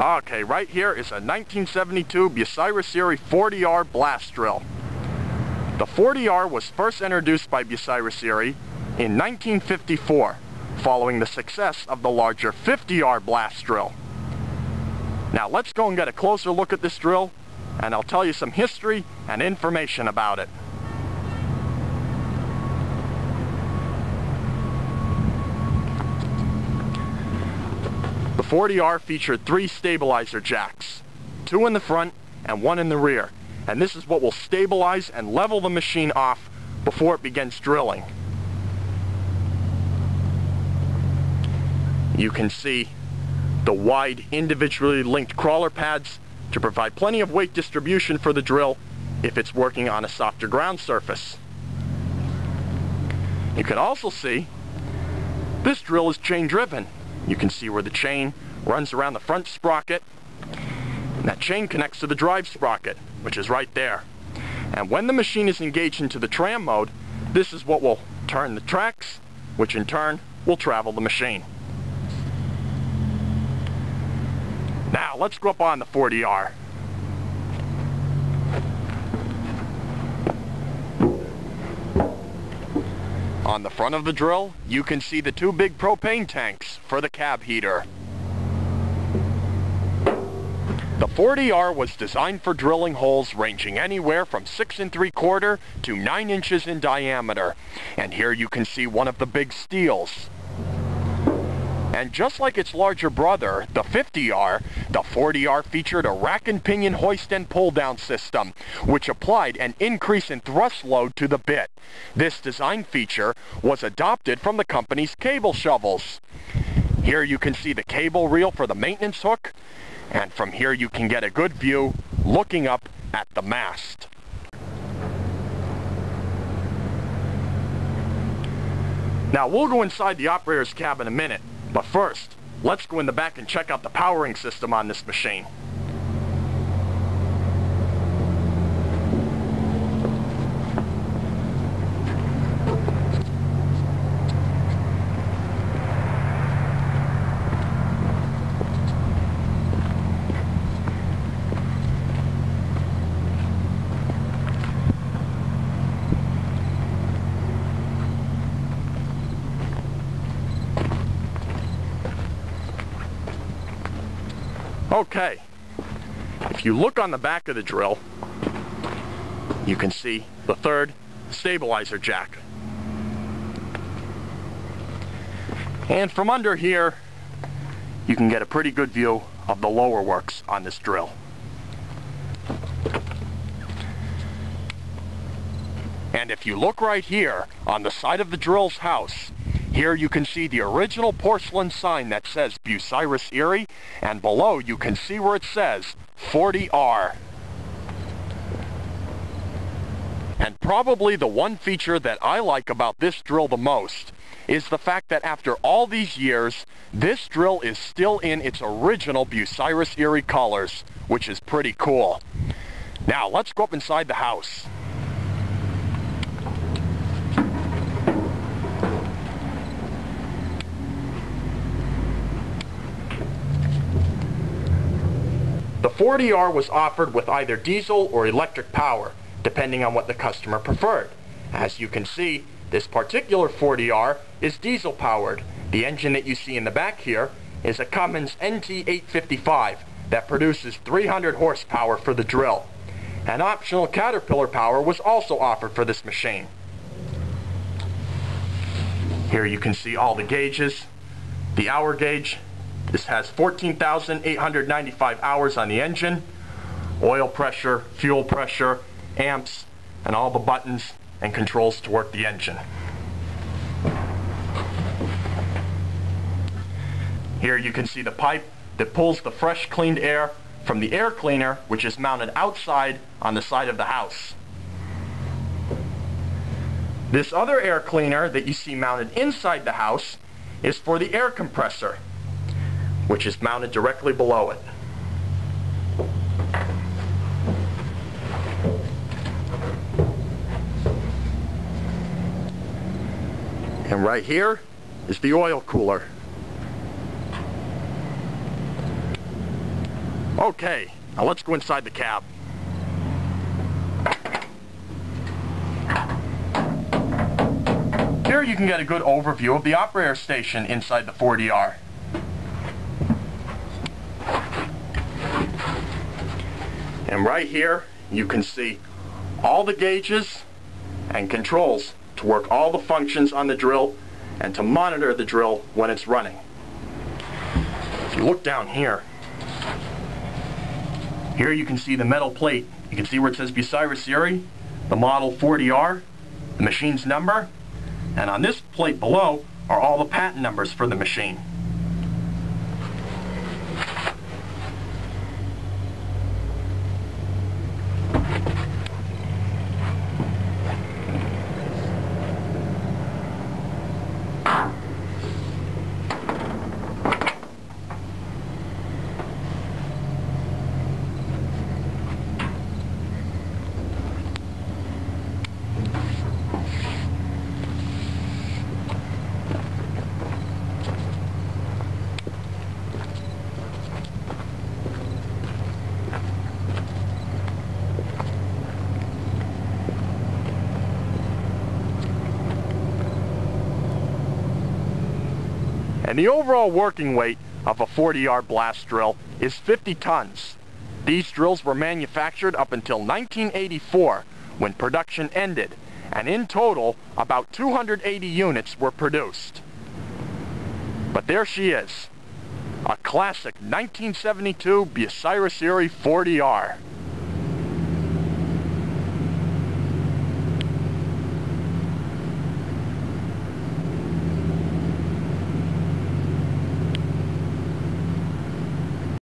Okay, right here is a 1972 Bucyrus Erie 40R blast drill. The 40R was first introduced by Bucyrus Erie in 1954, following the success of the larger 50R blast drill. Now let's go and get a closer look at this drill, and I'll tell you some history and information about it. The 40R featured three stabilizer jacks, two in the front and one in the rear, and this is what will stabilize and level the machine off before it begins drilling. You can see the wide individually linked crawler pads to provide plenty of weight distribution for the drill if it's working on a softer ground surface. You can also see this drill is chain driven. You can see where the chain runs around the front sprocket and that chain connects to the drive sprocket which is right there. And when the machine is engaged into the tram mode this is what will turn the tracks which in turn will travel the machine. Now let's go up on the 40R. On the front of the drill, you can see the two big propane tanks for the cab heater. The 40R was designed for drilling holes ranging anywhere from 6 and 3 quarter to 9 inches in diameter. And here you can see one of the big steels. And just like its larger brother, the 50R, the 40R featured a rack and pinion hoist and pull down system, which applied an increase in thrust load to the bit. This design feature was adopted from the company's cable shovels. Here you can see the cable reel for the maintenance hook, and from here you can get a good view looking up at the mast. Now we'll go inside the operator's cab in a minute, but first, let's go in the back and check out the powering system on this machine. Okay, if you look on the back of the drill, you can see the third stabilizer jack. And from under here, you can get a pretty good view of the lower works on this drill. And if you look right here, on the side of the drill's house, here you can see the original porcelain sign that says Bucyrus Erie, and below you can see where it says 40R. And probably the one feature that I like about this drill the most is the fact that after all these years, this drill is still in its original Bucyrus Erie colors, which is pretty cool. Now let's go up inside the house. The 40R was offered with either diesel or electric power, depending on what the customer preferred. As you can see, this particular 40R is diesel powered. The engine that you see in the back here is a Cummins NT855 that produces 300 horsepower for the drill. An optional Caterpillar power was also offered for this machine. Here you can see all the gauges, the hour gauge, this has 14,895 hours on the engine, oil pressure, fuel pressure, amps, and all the buttons and controls to work the engine. Here you can see the pipe that pulls the fresh cleaned air from the air cleaner which is mounted outside on the side of the house. This other air cleaner that you see mounted inside the house is for the air compressor which is mounted directly below it. And right here is the oil cooler. Okay, now let's go inside the cab. Here you can get a good overview of the operator station inside the 40R. And right here, you can see all the gauges and controls to work all the functions on the drill and to monitor the drill when it's running. If you look down here, here you can see the metal plate. You can see where it says Bucyrus Erie, the model 40R, the machine's number, and on this plate below are all the patent numbers for the machine. And the overall working weight of a 40R blast drill is 50 tons. These drills were manufactured up until 1984 when production ended, and in total about 280 units were produced. But there she is, a classic 1972 Bucyrus Erie 40R.